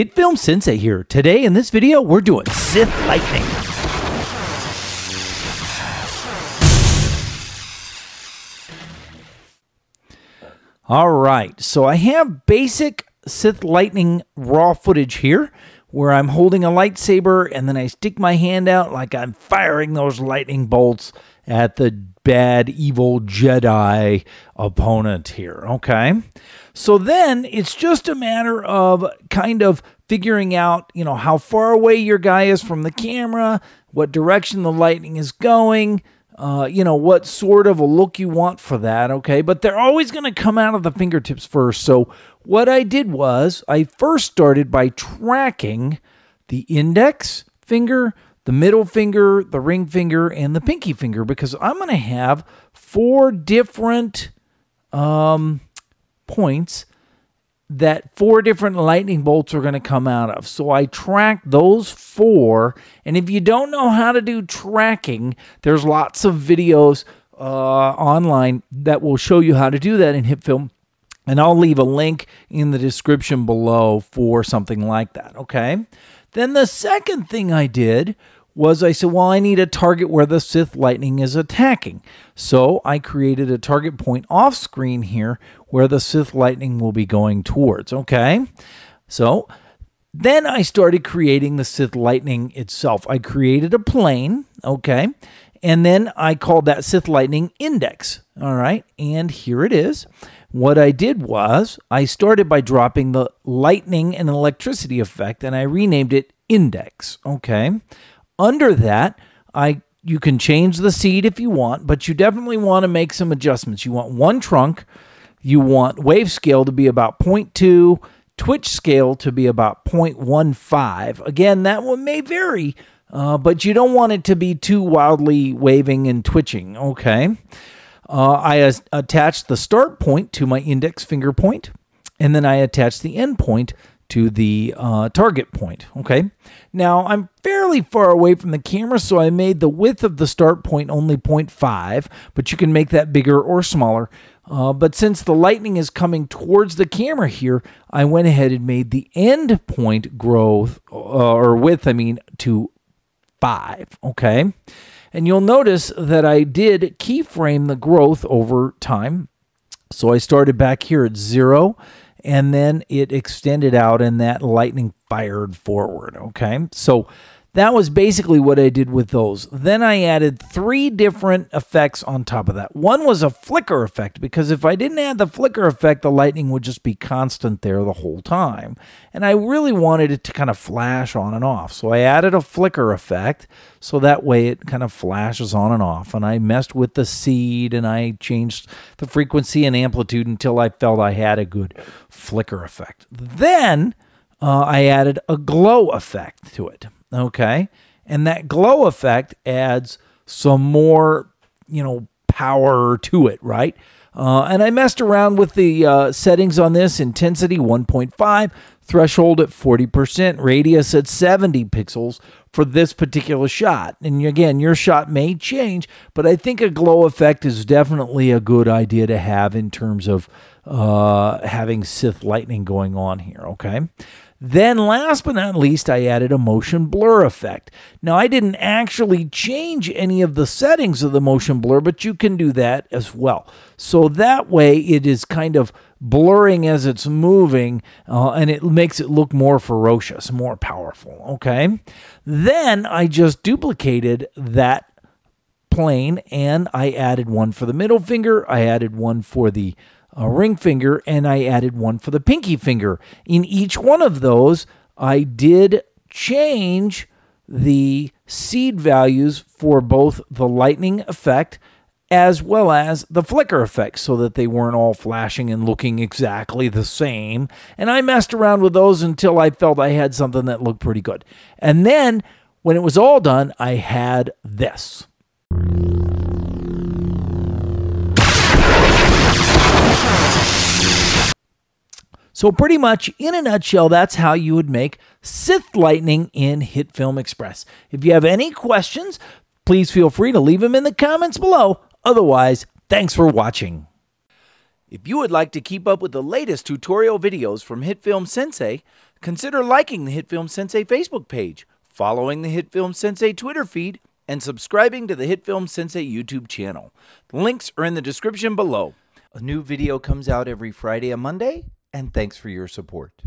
HitFilm Sensei here. Today in this video, we're doing Sith Lightning. All right, so I have basic Sith Lightning raw footage here where I'm holding a lightsaber and then I stick my hand out like I'm firing those lightning bolts at the bad, evil Jedi opponent here. Okay. So then it's just a matter of kind of figuring out, you know, how far away your guy is from the camera, what direction the lightning is going. Uh, you know, what sort of a look you want for that, okay? But they're always going to come out of the fingertips first. So, what I did was I first started by tracking the index finger, the middle finger, the ring finger, and the pinky finger because I'm going to have four different um, points that four different lightning bolts are going to come out of. So I track those four. And if you don't know how to do tracking, there's lots of videos uh, online that will show you how to do that in HitFilm. And I'll leave a link in the description below for something like that. Okay. Then the second thing I did was I said, well, I need a target where the Sith lightning is attacking. So I created a target point off screen here where the Sith lightning will be going towards. Okay. So then I started creating the Sith lightning itself. I created a plane. Okay. And then I called that Sith lightning index. All right. And here it is. What I did was I started by dropping the lightning and electricity effect and I renamed it index. Okay. Under that, I you can change the seed if you want, but you definitely want to make some adjustments. You want one trunk, you want wave scale to be about 0.2, twitch scale to be about 0.15. Again, that one may vary, uh, but you don't want it to be too wildly waving and twitching. Okay. Uh, I attach the start point to my index finger point, and then I attach the end point to the uh, target point. Okay. Now I'm fairly far away from the camera, so I made the width of the start point only 0.5, but you can make that bigger or smaller. Uh, but since the lightning is coming towards the camera here, I went ahead and made the end point growth, uh, or width, I mean, to 5. Okay. And you'll notice that I did keyframe the growth over time. So I started back here at 0 and then it extended out and that lightning fired forward. Okay. So that was basically what I did with those. Then I added three different effects on top of that. One was a flicker effect because if I didn't add the flicker effect, the lightning would just be constant there the whole time. And I really wanted it to kind of flash on and off. So I added a flicker effect so that way it kind of flashes on and off. And I messed with the seed and I changed the frequency and amplitude until I felt I had a good flicker effect. Then uh, I added a glow effect to it. Okay. And that glow effect adds some more, you know, power to it, right? Uh, and I messed around with the uh, settings on this intensity 1.5, threshold at 40%, radius at 70 pixels for this particular shot. And again, your shot may change, but I think a glow effect is definitely a good idea to have in terms of uh, having Sith lightning going on here, okay? Then, last but not least, I added a motion blur effect. Now, I didn't actually change any of the settings of the motion blur, but you can do that as well. So that way, it is kind of blurring as it's moving, uh, and it makes it look more ferocious, more powerful. Okay. Then I just duplicated that plane and I added one for the middle finger, I added one for the a ring finger and I added one for the pinky finger. In each one of those, I did change the seed values for both the lightning effect as well as the flicker effect so that they weren't all flashing and looking exactly the same. And I messed around with those until I felt I had something that looked pretty good. And then when it was all done, I had this. So, pretty much in a nutshell, that's how you would make Sith Lightning in HitFilm Express. If you have any questions, please feel free to leave them in the comments below. Otherwise, thanks for watching. If you would like to keep up with the latest tutorial videos from HitFilm Sensei, consider liking the Hit Film Sensei Facebook page, following the Hit Film Sensei Twitter feed, and subscribing to the Hit Film Sensei YouTube channel. The links are in the description below. A new video comes out every Friday and Monday, and thanks for your support.